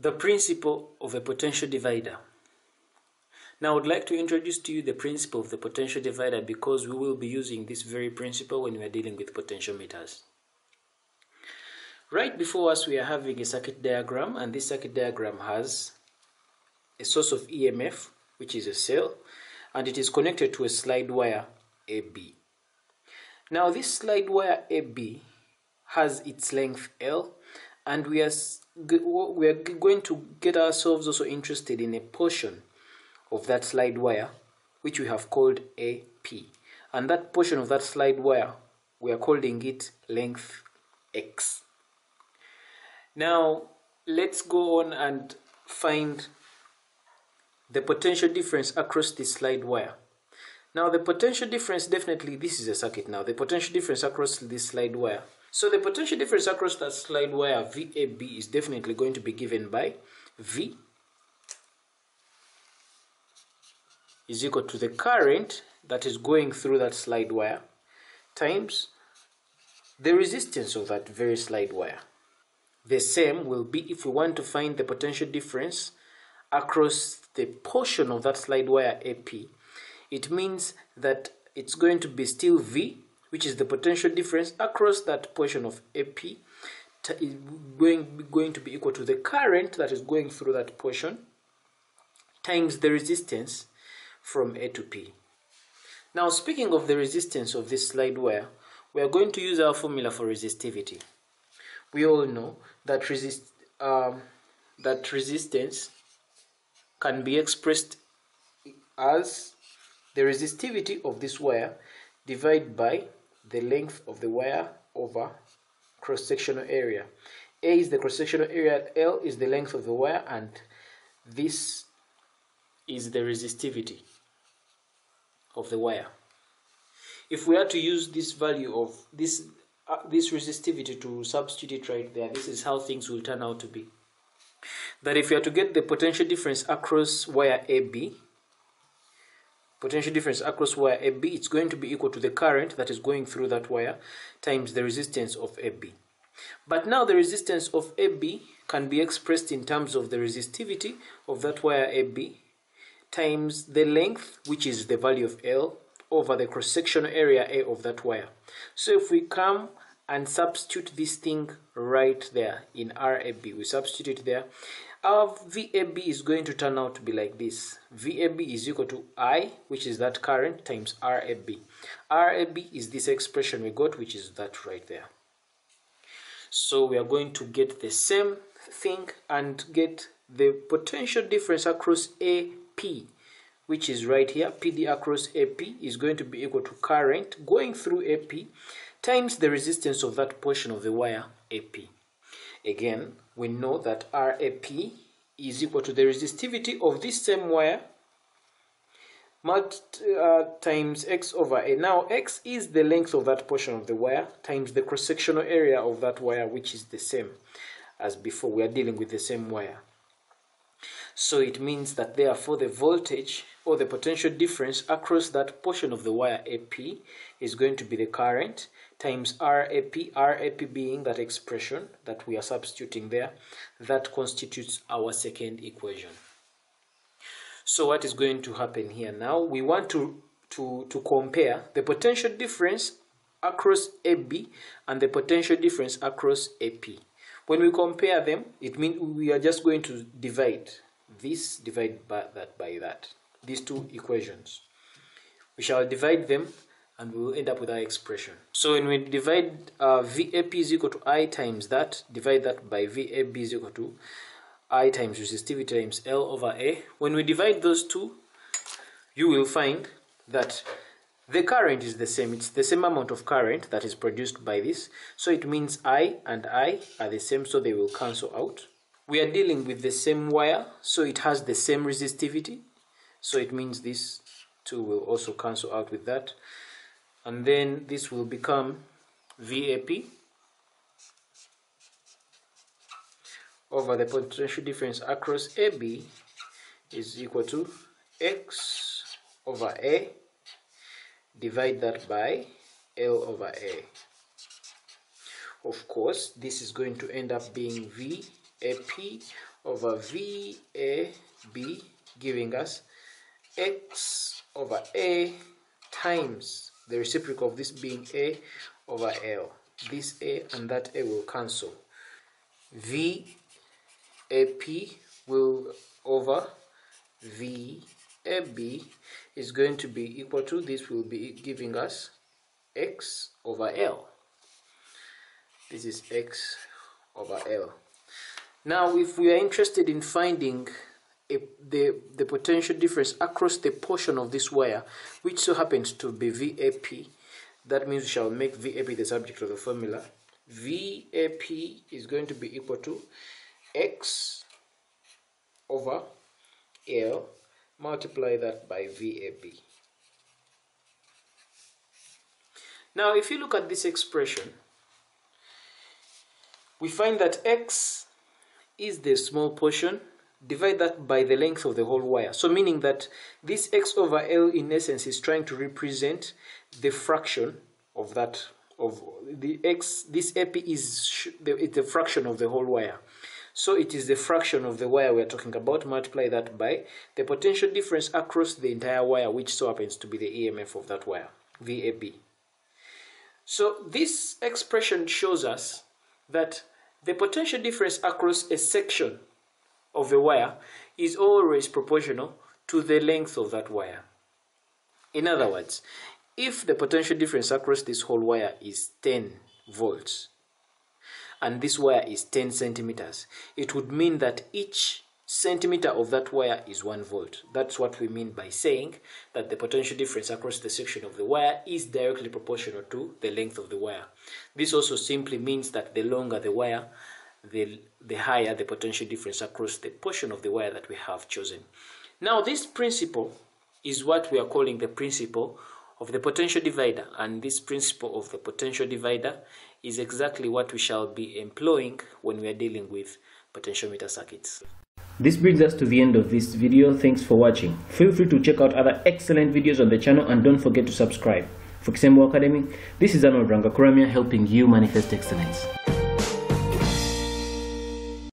The principle of a potential divider. Now I would like to introduce to you the principle of the potential divider because we will be using this very principle when we are dealing with potentiometers. Right before us we are having a circuit diagram and this circuit diagram has a source of EMF which is a cell and it is connected to a slide wire AB. Now this slide wire AB has its length L and we are we are going to get ourselves also interested in a portion of that slide wire which we have called AP and that portion of that slide wire we are calling it length X. Now let's go on and find the potential difference across this slide wire now the potential difference definitely this is a circuit now the potential difference across this slide wire so the potential difference across that slide wire VAB is definitely going to be given by V is equal to the current that is going through that slide wire times the resistance of that very slide wire. The same will be if we want to find the potential difference across the portion of that slide wire AP. It means that it's going to be still V which is the potential difference across that portion of AP is going, going to be equal to the current that is going through that portion times the resistance from A to P. Now speaking of the resistance of this slide wire, we are going to use our formula for resistivity. We all know that, resist, um, that resistance can be expressed as the resistivity of this wire divided by the length of the wire over cross-sectional area. A is the cross-sectional area, L is the length of the wire, and this is the resistivity of the wire. If we are to use this value of this uh, this resistivity to substitute right there, this is how things will turn out to be. That if we are to get the potential difference across wire AB, potential difference across wire AB, it's going to be equal to the current that is going through that wire times the resistance of AB. But now the resistance of AB can be expressed in terms of the resistivity of that wire AB times the length, which is the value of L, over the cross-sectional area A of that wire. So if we come and substitute this thing right there in RAB, we substitute there, our VAB is going to turn out to be like this. VAB is equal to I, which is that current, times RAB. RAB is this expression we got, which is that right there. So we are going to get the same thing and get the potential difference across AP, which is right here. PD across AP is going to be equal to current going through AP times the resistance of that portion of the wire AP. Again, we know that RAP is equal to the resistivity of this same wire uh, times x over a. Now x is the length of that portion of the wire times the cross-sectional area of that wire which is the same as before. We are dealing with the same wire. So it means that therefore the voltage or the potential difference across that portion of the wire AP is going to be the current times RAP, RAP being that expression that we are substituting there, that constitutes our second equation. So what is going to happen here now? We want to, to, to compare the potential difference across AB and the potential difference across AP. When we compare them, it means we are just going to divide this divide by that by that, these two equations. We shall divide them and we will end up with our expression. So when we divide uh, VAP is equal to I times that, divide that by VAB is equal to I times resistivity times L over A. When we divide those two, you will find that the current is the same. It's the same amount of current that is produced by this. So it means I and I are the same, so they will cancel out. We are dealing with the same wire, so it has the same resistivity. So it means this two will also cancel out with that and then this will become VAP over the potential difference across AB is equal to X over A divide that by L over A of course this is going to end up being VAP over VAB giving us x over A times the reciprocal of this being A over L. This A and that A will cancel. VAP will over VAB is going to be equal to this will be giving us x over L. This is x over L. Now, if we are interested in finding a, the, the potential difference across the portion of this wire, which so happens to be VAP, that means we shall make VAP the subject of the formula. VAP is going to be equal to X over L, multiply that by VAB. Now, if you look at this expression, we find that X is the small portion divide that by the length of the whole wire. So meaning that this x over l in essence is trying to represent the fraction of that of the x this ap is the, it's a fraction of the whole wire. So it is the fraction of the wire we're talking about multiply that by the potential difference across the entire wire which so happens to be the emf of that wire vab so this expression shows us that the potential difference across a section of a wire is always proportional to the length of that wire. In other words, if the potential difference across this whole wire is 10 volts and this wire is 10 centimeters, it would mean that each centimeter of that wire is 1 volt. That's what we mean by saying that the potential difference across the section of the wire is directly proportional to the length of the wire. This also simply means that the longer the wire, the, the higher the potential difference across the portion of the wire that we have chosen. Now this principle is what we are calling the principle of the potential divider and this principle of the potential divider is exactly what we shall be employing when we are dealing with potentiometer circuits. This brings us to the end of this video. Thanks for watching. Feel free to check out other excellent videos on the channel and don't forget to subscribe. For Kisembo Academy, this is Arnold Rangakuramia helping you manifest excellence.